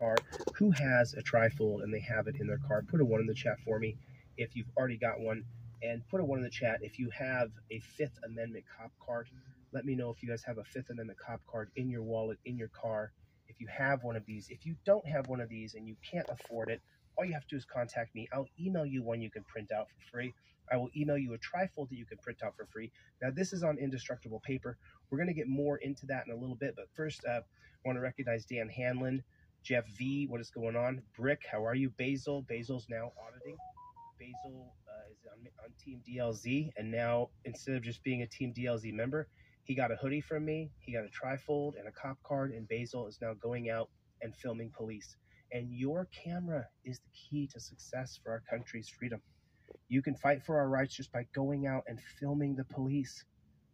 car who has a trifold and they have it in their car. Put a one in the chat for me if you've already got one, and put a one in the chat if you have a Fifth Amendment cop card. Let me know if you guys have a Fifth Amendment cop card in your wallet, in your car. If you have one of these, if you don't have one of these and you can't afford it, all you have to do is contact me. I'll email you one you can print out for free. I will email you a trifold that you can print out for free. Now, this is on indestructible paper. We're going to get more into that in a little bit, but first, I want to recognize Dan Hanlon, Jeff V. What is going on? Brick, how are you? Basil, Basil's now auditing. Basil uh, is on, on Team DLZ, and now instead of just being a Team DLZ member, he got a hoodie from me, he got a trifold and a cop card, and Basil is now going out and filming police. And your camera is the key to success for our country's freedom. You can fight for our rights just by going out and filming the police.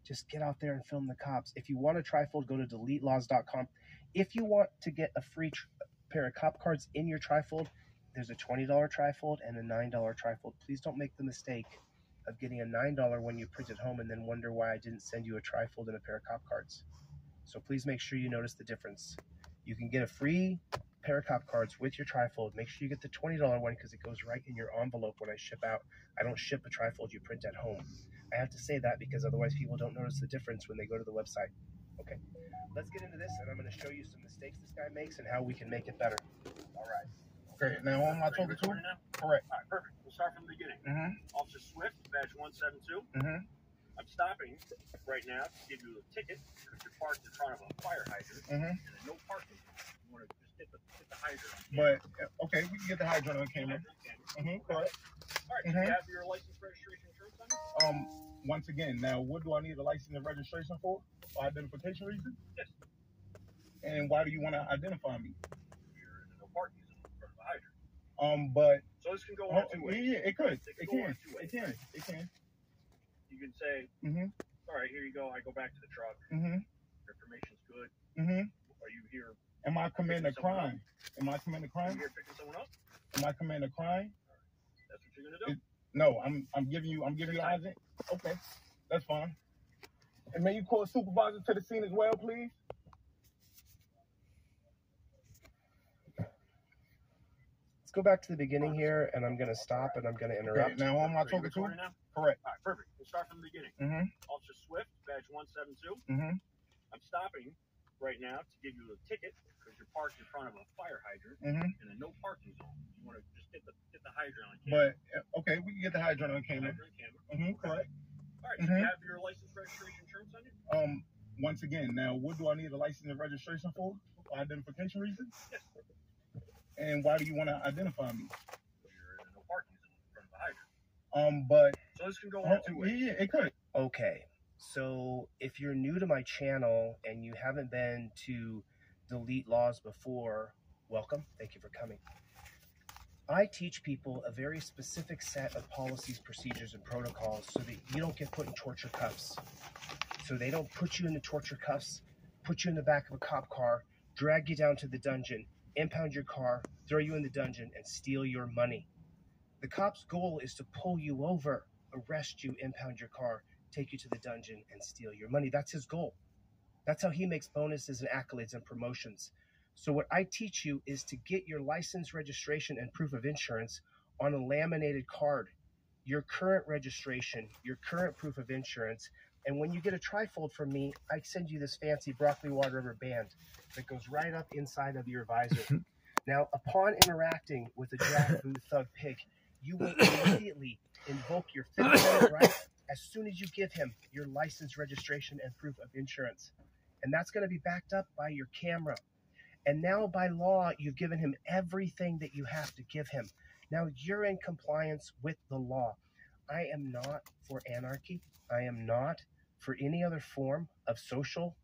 Just get out there and film the cops. If you want a trifold, go to deletelaws.com. If you want to get a free pair of cop cards in your trifold, there's a $20 trifold and a $9 trifold. Please don't make the mistake of getting a $9 when you print at home and then wonder why I didn't send you a trifold and a pair of cop cards. So please make sure you notice the difference. You can get a free pair of cop cards with your trifold. Make sure you get the $20 one because it goes right in your envelope when I ship out. I don't ship a trifold you print at home. I have to say that because otherwise people don't notice the difference when they go to the website. Okay, let's get into this and I'm going to show you some mistakes this guy makes and how we can make it better. All right. Okay, now on my I talking to? Now? Correct. All right, perfect. We'll start from the beginning. Mm-hmm. Officer Swift, badge 172. Mm-hmm. I'm stopping right now to give you a ticket because you're parked in front of a fire hydrant Mm-hmm. and there's no parking. You want to just hit the, hit the hydrant. on But uh, okay, we can get the hydrant on camera. Mm-hmm. Correct. All right, do Mhm. you have your license, registration, insurance on you? Um, once again, now what do I need a license and registration for? For identification reasons? Yes. And why do you want to identify me? You're in no parking zone in front of the hydrant. Um, but So this can go oh, one of two yeah, ways. yeah, it could. It It can go can. one of two It can. It can. You can say, Mm-hmm. all right, here you go. I go back to the truck. Mm-hmm. Your information's good. Mm-hmm. Are you here? Am I committing a crime? Am I committing a Are you crime? here picking someone up? Am I committing a crime? That's what you're gonna do. No, I'm I'm giving you I'm giving you Isaac. Okay, that's fine. And may you call a supervisor to the scene as well, please? Let's go back to the beginning here and I'm going to stop and I'm going to Okay, interrupt. now who am I talking to? recording now? Correct. All right, perfect. We'll start from the beginning. Mm-hmm. Officer Swift, badge 172. Mm-hmm. I'm stopping right now to give you a ticket because you're parked in front of a fire hydrant Mm-hmm. in a no parking zone. You want to just hit the hit the hydrant on camera. But uh, okay, we can get the hydrant on camera. Hydrant camera. Mm-hmm. Correct. All right, so Mhm. you have your license, registration, insurance on you? Um, once again, now what do I need a license and registration for? For identification reasons? Yes. And why do you want to identify me? You're in a no parking zone in front of the hydrant. Um, but So this can go oh, one of two yeah, ways. yeah, it could. Okay, so if you're new to my channel and you haven't been to Delete Laws before, welcome. Thank you for coming. I teach people a very specific set of policies, procedures, and protocols so that you don't get put in torture cuffs. So they don't put you in the torture cuffs, put you in the back of a cop car, drag you down to the dungeon, impound your car, throw you in the dungeon, and steal your money. The cop's goal is to pull you over, arrest you, impound your car, take you to the dungeon, and steal your money. That's his goal. That's how he makes bonuses and accolades and promotions. So, what I teach you is to get your license, registration, and proof of insurance on a laminated card, your current registration, your current proof of insurance. And when you get a trifold from me, I send you this fancy broccoli water rubber band that goes right up inside of your visor. now, upon interacting with a Jack Booth Thug Pig, you will immediately invoke your Fifth right as soon as you give him your license, registration, and proof of insurance. And that's going to be backed up by your camera. And now, by law, you've given him everything that you have to give him. Now you're in compliance with the law. I am not for anarchy. I am not for any other form of social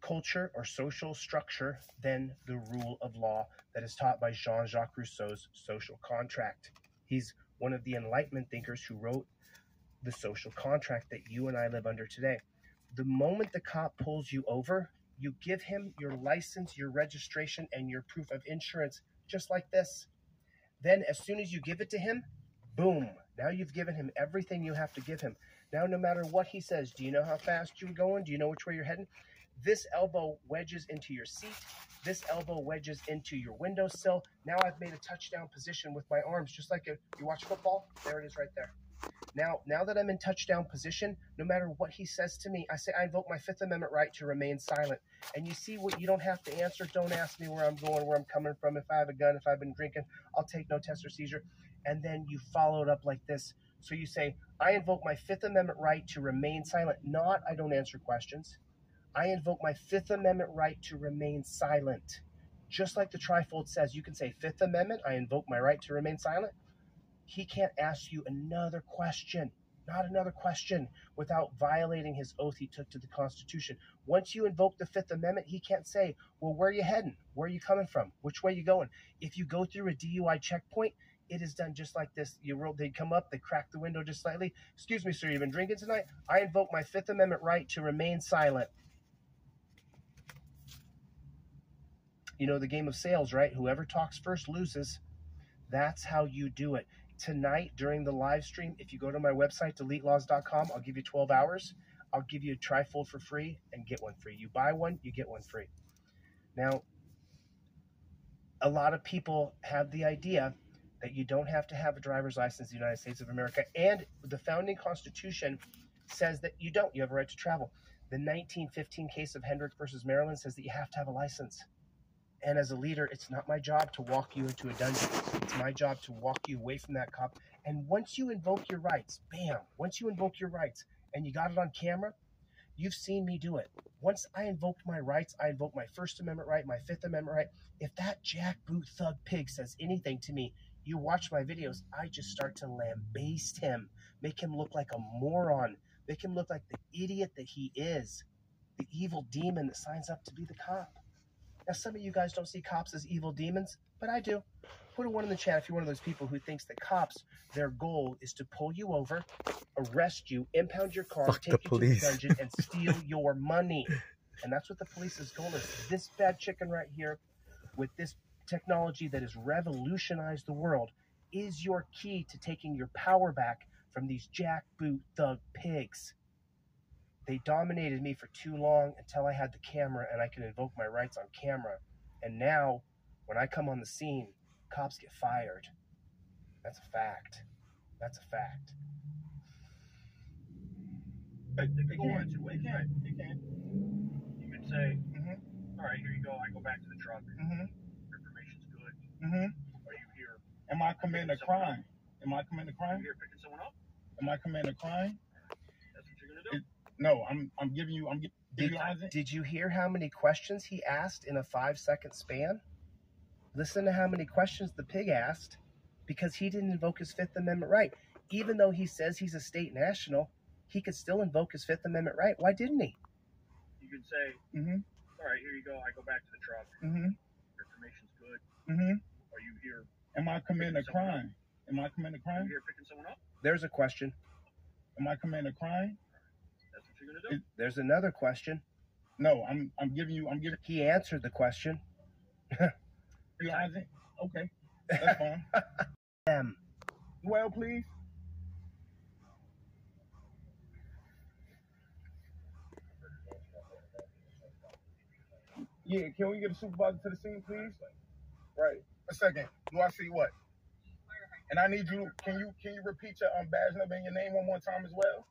culture or social structure than the rule of law that is taught by Jean Jacques Rousseau's social contract. He's one of the Enlightenment thinkers who wrote the social contract that you and I live under today. The moment the cop pulls you over, you give him your license, your registration, and your proof of insurance, just like this. Then, as soon as you give it to him, boom, now you've given him everything you have to give him. Now, no matter what he says, do you know how fast you're going? Do you know which way you're heading? This elbow wedges into your seat. This elbow wedges into your windowsill. Now I've made a touchdown position with my arms, just like a, you watch football. There it is, right there. Now, now that I'm in touchdown position, no matter what he says to me, I say I invoke my Fifth Amendment right to remain silent. And you see what you don't have to answer. Don't ask me where I'm going, where I'm coming from. If I have a gun, if I've been drinking, I'll take no test or seizure. And then you follow it up like this. So you say, I invoke my Fifth Amendment right to remain silent. Not, I don't answer questions. I invoke my Fifth Amendment right to remain silent. Just like the trifold says, you can say, Fifth Amendment, I invoke my right to remain silent. He can't ask you another question, not another question, without violating his oath he took to the Constitution. Once you invoke the Fifth Amendment, he can't say, Well, where are you heading? Where are you coming from? Which way are you going? If you go through a DUI checkpoint, it is done just like this. You roll, they come up, they crack the window just slightly. Excuse me, sir, you've been drinking tonight? I invoke my Fifth Amendment right to remain silent. You know the game of sales, right? Whoever talks first loses. That's how you do it. Tonight during the live stream, if you go to my website, deletelaws.com, I'll give you 12 hours. I'll give you a trifold for free and get one free. You buy one, you get one free. Now, a lot of people have the idea that you don't have to have a driver's license in the United States of America. And the founding constitution says that you don't. You have a right to travel. The 1915 case of Hendrick versus Maryland says that you have to have a license. And as a leader, it's not my job to walk you into a dungeon. It's my job to walk you away from that cop. And once you invoke your rights, bam, once you invoke your rights and you got it on camera, you've seen me do it. Once I invoked my rights, I invoked my First Amendment right, my Fifth Amendment right. If that jackboot thug pig says anything to me, you watch my videos, I just start to lambaste him, make him look like a moron, make him look like the idiot that he is, the evil demon that signs up to be the cop. Now, some of you guys don't see cops as evil demons, but I do. Put a one in the chat if you're one of those people who thinks that cops, their goal is to pull you over, arrest you, impound your car, Fuck take you to the dungeon, and steal your money. And that's what the police's goal is. This bad chicken right here, with this technology that has revolutionized the world, is your key to taking your power back from these jackboot thug pigs. They dominated me for too long until I had the camera and I can invoke my rights on camera. And now, when I come on the scene, cops get fired. That's a fact. That's a fact. They, They they go one can. of They right? can. They can. You could say, Mhm. all right, here you go. I go back to the truck. Mhm. Your information's good. Mhm. Are you here? Am I committing a crime? Am I committing a Are you crime? here picking someone up? Am I committing a crime? That's what you're gonna do. It- No, I'm. I'm giving you. I'm giving Did, you did you hear how many questions he asked in a five second span? Listen to how many questions the pig asked because he didn't invoke his Fifth Amendment right. Even though he says he's a state national, he could still invoke his Fifth Amendment right. Why didn't he? You could say, Mhm. all right, here you go. I go back to the truck. Mhm. Your information's good. Mhm. Are you here? Am I committing a crime? Am I committing a Are you crime? here picking someone up? There's a question. Am I committing a crime? That's what you're gonna do. There's another question. No, I'm. I'm giving you. I'm giving He answered the question. you license. Okay, that's fine. Them. well, please. Yeah, can we get a supervisor to the scene, please? Right. A second. Do I see what? And I need you. Can you can you repeat your um badge number and your name one more time as well?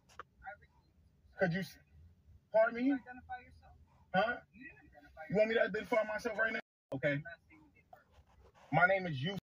Could you? Pardon me? identify yourself? Huh? You didn't identify You want me to identify myself right now? Okay. My name is Yusuf.